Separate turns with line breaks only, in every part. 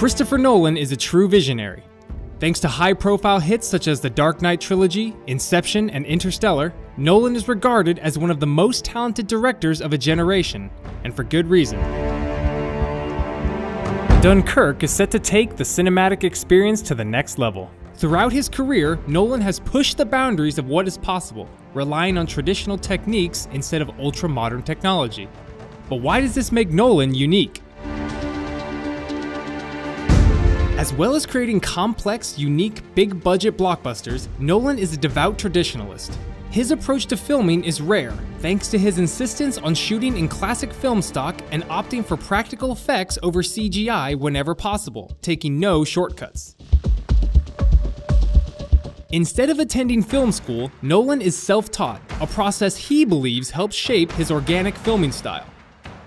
Christopher Nolan is a true visionary. Thanks to high profile hits such as the Dark Knight trilogy, Inception, and Interstellar, Nolan is regarded as one of the most talented directors of a generation, and for good reason. Dunkirk is set to take the cinematic experience to the next level. Throughout his career, Nolan has pushed the boundaries of what is possible, relying on traditional techniques instead of ultra modern technology. But why does this make Nolan unique? As well as creating complex, unique, big budget blockbusters, Nolan is a devout traditionalist. His approach to filming is rare, thanks to his insistence on shooting in classic film stock and opting for practical effects over CGI whenever possible, taking no shortcuts. Instead of attending film school, Nolan is self taught, a process he believes helps shape his organic filming style.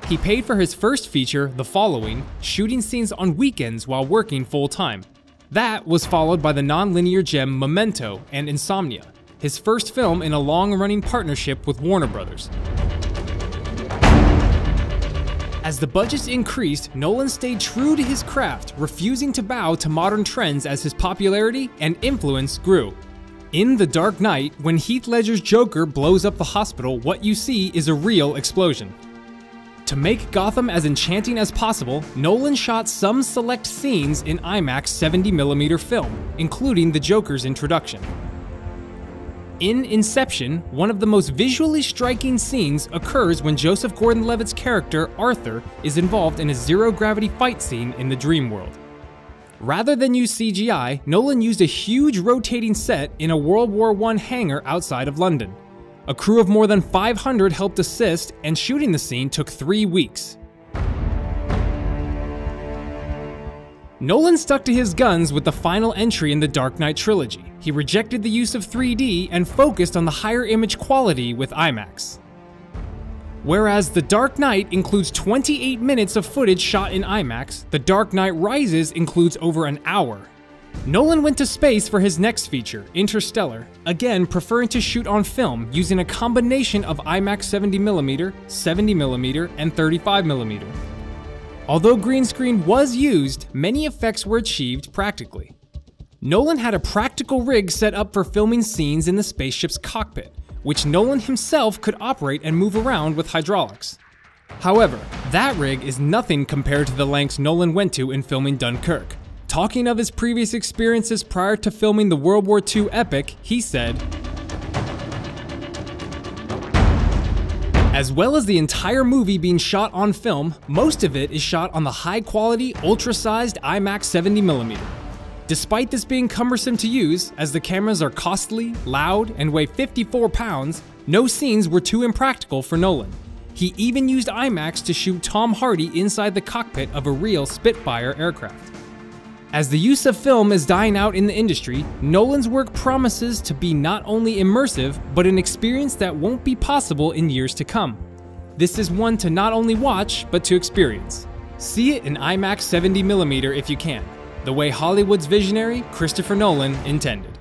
He paid for his first feature, The Following, shooting scenes on weekends while working full time. That was followed by the non-linear gem Memento and Insomnia, his first film in a long-running partnership with Warner Brothers. As the budgets increased, Nolan stayed true to his craft, refusing to bow to modern trends as his popularity and influence grew. In The Dark Knight, when Heath Ledger's Joker blows up the hospital, what you see is a real explosion. To make Gotham as enchanting as possible, Nolan shot some select scenes in IMAX 70mm film, including the Joker's introduction. In Inception, one of the most visually striking scenes occurs when Joseph Gordon Levitt's character, Arthur, is involved in a zero gravity fight scene in the dream world. Rather than use CGI, Nolan used a huge rotating set in a World War I hangar outside of London. A crew of more than 500 helped assist, and shooting the scene took three weeks. Nolan stuck to his guns with the final entry in the Dark Knight trilogy. He rejected the use of 3D and focused on the higher image quality with IMAX. Whereas The Dark Knight includes 28 minutes of footage shot in IMAX, The Dark Knight Rises includes over an hour, Nolan went to space for his next feature, Interstellar, again preferring to shoot on film using a combination of IMAX 70mm, 70mm, and 35mm. Although green screen was used, many effects were achieved practically. Nolan had a practical rig set up for filming scenes in the spaceship's cockpit, which Nolan himself could operate and move around with hydraulics. However, that rig is nothing compared to the lengths Nolan went to in filming Dunkirk, Talking of his previous experiences prior to filming the World War II epic, he said, As well as the entire movie being shot on film, most of it is shot on the high quality, ultra sized IMAX 70mm. Despite this being cumbersome to use, as the cameras are costly, loud, and weigh 54 pounds, no scenes were too impractical for Nolan. He even used IMAX to shoot Tom Hardy inside the cockpit of a real Spitfire aircraft. As the use of film is dying out in the industry, Nolan's work promises to be not only immersive, but an experience that won't be possible in years to come. This is one to not only watch, but to experience. See it in IMAX 70mm if you can, the way Hollywood's visionary, Christopher Nolan, intended.